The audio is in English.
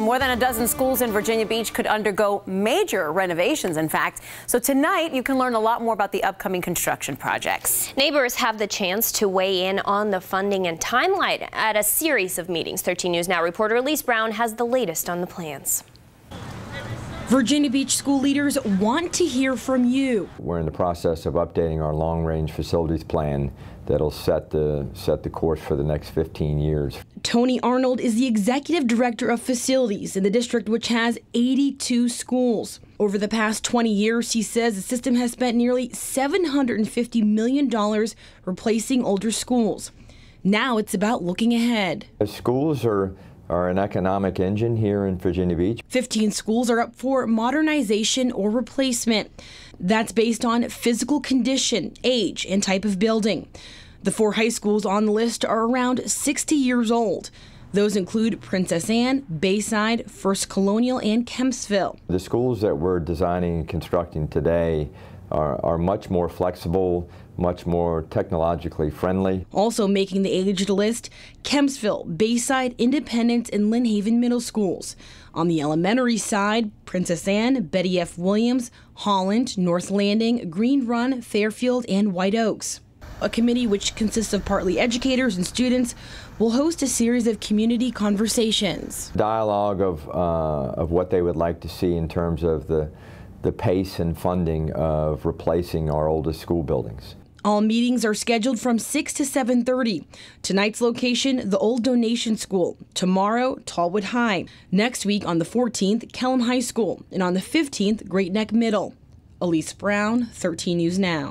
More than a dozen schools in Virginia Beach could undergo major renovations, in fact. So tonight, you can learn a lot more about the upcoming construction projects. Neighbors have the chance to weigh in on the funding and timeline at a series of meetings. 13 News Now reporter Elise Brown has the latest on the plans. Virginia Beach school leaders want to hear from you. We're in the process of updating our long-range facilities plan that'll set the set the course for the next 15 years. Tony Arnold is the executive director of facilities in the district which has 82 schools. Over the past 20 years, he says the system has spent nearly $750 million replacing older schools. Now it's about looking ahead. The schools are are an economic engine here in Virginia Beach. 15 schools are up for modernization or replacement. That's based on physical condition, age, and type of building. The four high schools on the list are around 60 years old. Those include Princess Anne, Bayside, First Colonial, and Kempsville. The schools that we're designing and constructing today are, are much more flexible, much more technologically friendly. Also making the aged list, Kempsville, Bayside, Independence, and Lynnhaven Middle Schools. On the elementary side, Princess Anne, Bettie F. Williams, Holland, North Landing, Green Run, Fairfield, and White Oaks. A committee which consists of partly educators and students will host a series of community conversations. Dialogue of, uh, of what they would like to see in terms of the the pace and funding of replacing our oldest school buildings. All meetings are scheduled from 6 to 7:30. Tonight's location, the Old Donation School. Tomorrow, Tallwood High. Next week on the 14th, Kellam High School, and on the 15th, Great Neck Middle. Elise Brown, 13 News Now.